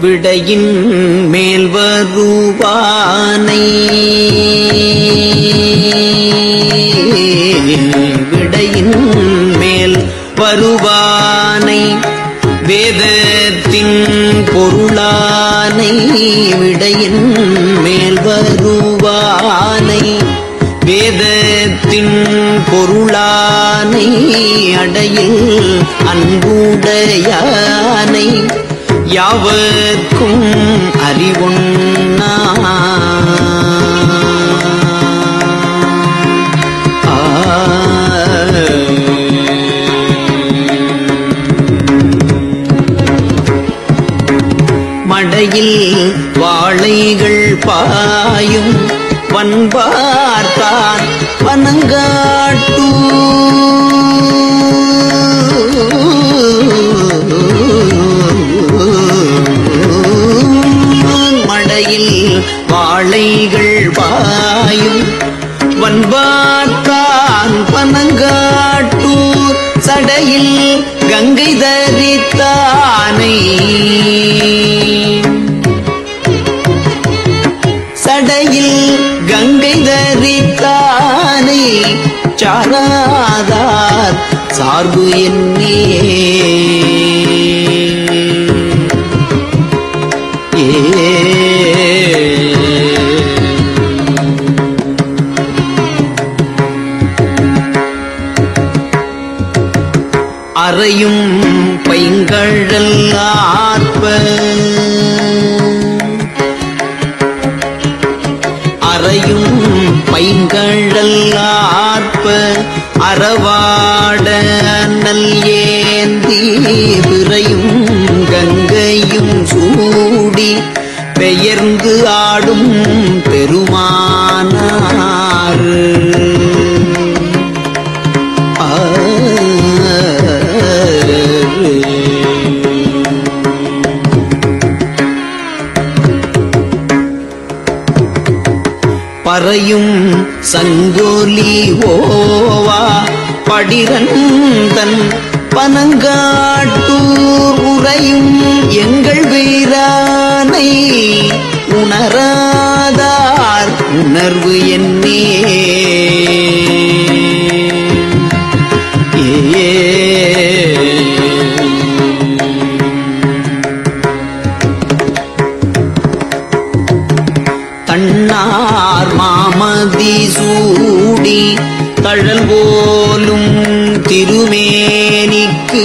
விடையின் மேல் வருவானை. விடையின் மேல் வருவானை. வேதத்தின் பொருளானை விடையின் மேல் வருவானை. வேதத்தின் பொருளானை அடையில் அன்புடையானை. யாவர்க்கும் அறிவுண்ணா. மடையில் வாழைகள் பாயும் பண்பார்த்தான் வனங்காட்டூ வாழைகள் பாயும் வன்பார்த்தான் பனங்காட்டூர் சடையில் கங்கை தரித்தானை. சடையில் கங்கை தரித்தானை. சாராதார் சார்பு என்னே. அறையும் பைங்கழல் ஆர்ப்ப அறையும் பைங்கழல் ஆர்ப்ப அறவாட நல் ஏந்தி விரையும் கங்கையும் சூடி பெயர்ந்து ஆ பறையும் சங்கோலி ஓவா படிரந்தன் பனங்காட்டூர் உரையும் எங்கள் வீரானை உணராதார். உணர்வு என்னே மாமதி சூடி தழல் போலும் திருமேனிக்கு.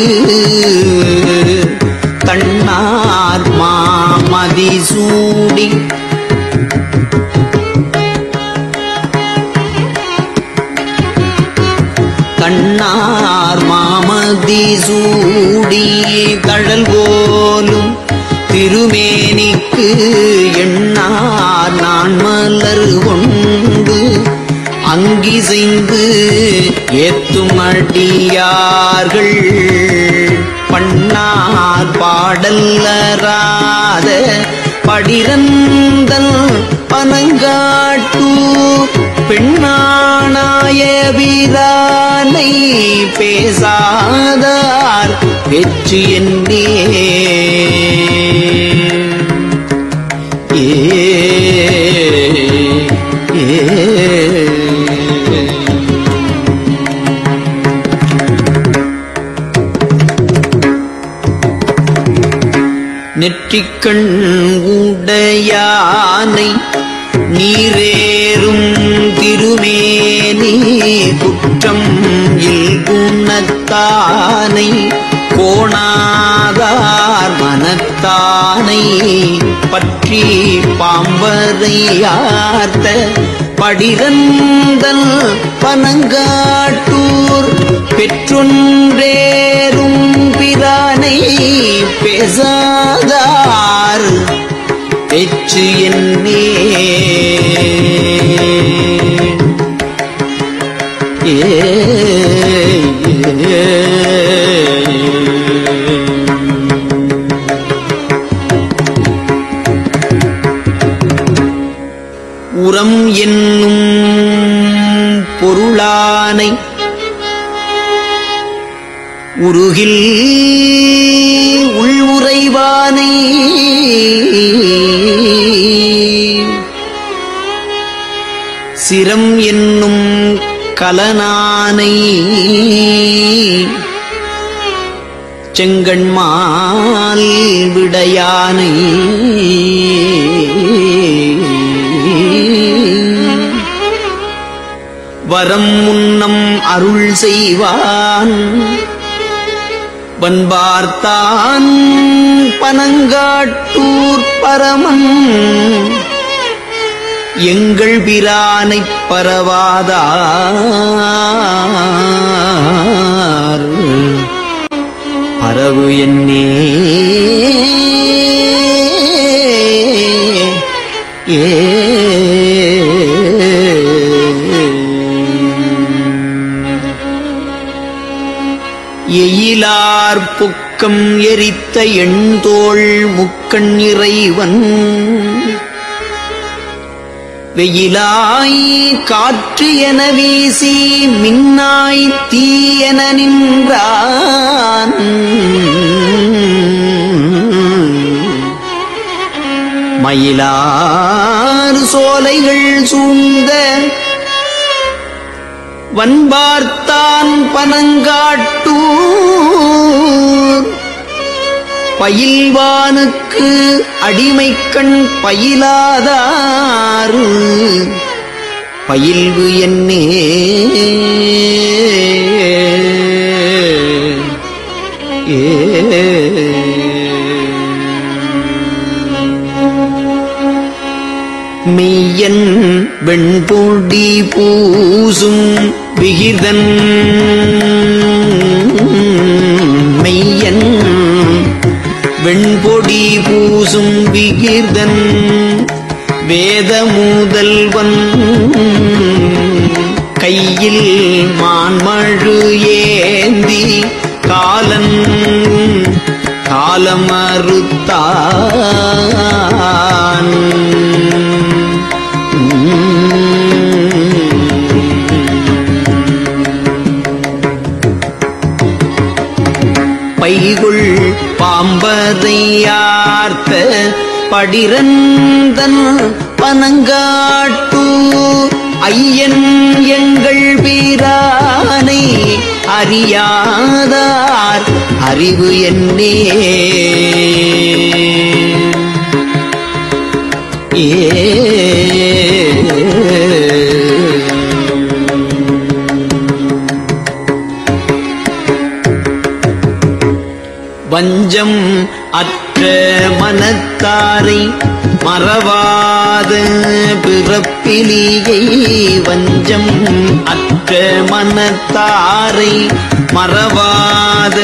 தன்னார் மாமதி சூடி. கண்ணார் மாமதி சூடி தழல் போலும் திருமேனிக்கு. எண் அங்கிசைந்து ஏத்தும் அடியார்கள். பண்ணார் பாடல்லராத படிரந்தல் பனங்காட்டு. பெண்ணானாய வீரானை பேசாதார் வெற்றி என்னே நெற்றிக்கண் உடையானை நீரேறும் திருமேனி குற்றம் இல்குணத்தானை கோணாதார் மனத்தானை பற்றி பாம்பரையார்த்த படிரந்தல் பனங்காட்டூர் பெற்றொன்றேறும் பிரானை பேசாதார். பெற்று என்னே. உரம் என்னும் உருகில் உள்முறைவானை சிரம் என்னும் கலனானை. செங்கண்மால் விடையானை. வரம் முன்னம் அருள் செய்வான். வன்பார்த்தான் பனங்காட்டூர் பரமன். எங்கள் பிரானைப் பரவாதார். பரவு என்னே. ஏ எயிலார் புக்கம் எரித்த எண்தோள் முக்கண் இறைவன். வெயிலாய் காற்று என வீசி மின்னாய் தீ என நின்றான். மயிலாறு சோலைகள் சூழ்ந்த வன்பார்த்தான் பனங்காட்டூர். பயில்வானுக்கு அடிமைக்கண் பயிலாதாறு பயில்வு என்னே. மெய்யன் வெண்பொடி பூசும் விகிதன் மெய்யன் வெண்பொடி பூசும் விகிர்தன் வேத முதல்வன் கையில் மான்மழு ஏந்தி காலன் காலமறுத்தான் பாம்பதையார்த்த படிரந்தன் பனங்காட்டு? ஐயன் எங்கள் வீரானை அறியாதார் அறிவு என்னே. ஏ வஞ்சம் அற்ற மனத்தாரை மறவாத பிறப்பிலேயே வஞ்சம் அற்ற மனத்தாரை மறவாத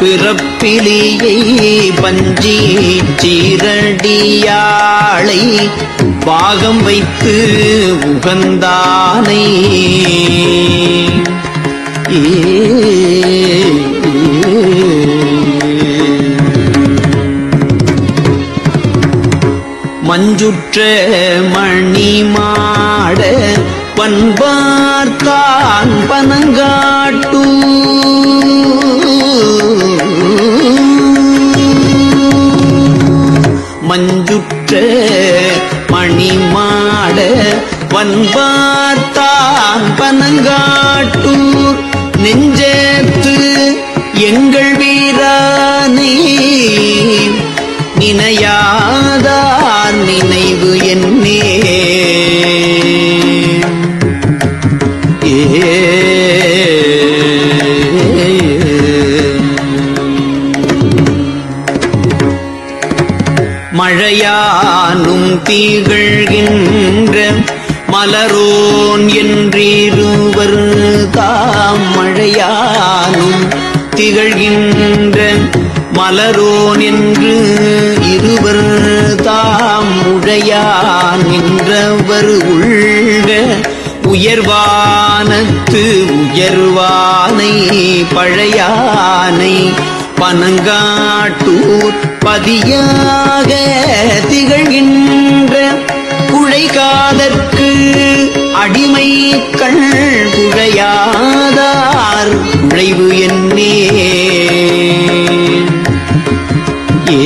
பிறப்பிலேயே பஞ்சி சீரடியாளை பாகம் வைத்து உகந்தானை. மஞ்சுற்ற மணிமாட பண்பார்த்தான் பனங்காட்டு மஞ்சுற்ற மணிமாட பண்பார்த்தான் பனங்காட்டு மழையானும் தீகழ்கின்ற மலரோன் என்றிருவர் தாம் மழையானும் திகழ்கின்ற மலரோன் என்று இருவர் தாம் உழையான் நின்றவர் உள்க உயர்வானத்து உயர்வானை பழையானை பனங்காட்டூர் பதியாக திகழ்கின்ற குழைகாதற்கு அடிமை கண் குழையாதார் குழைவு என்னே. ஏ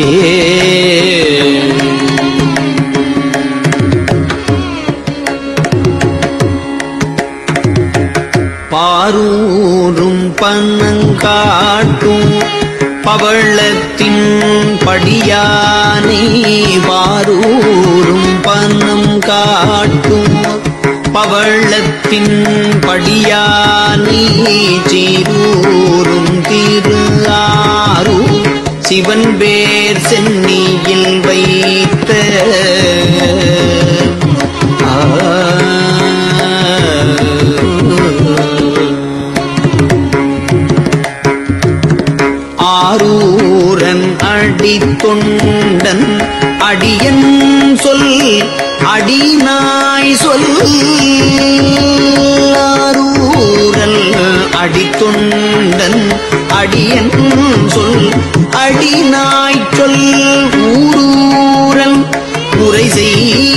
பவளத்தின் படியானை வாரூரும் பன்னம் காட்டும். பவளத்தின் படியானை சீரூரும் திரு ஆரூர் சிவன் பேர் சென்னியில் வைத்த ஆரூரன் அடி தொண்டன் அடியன் சொல் அடிநாய் சொல். ஆரூரல் அடி அடியன் சொல் அடிநாய் சொல். ஊரூரன் உரை செய்வார்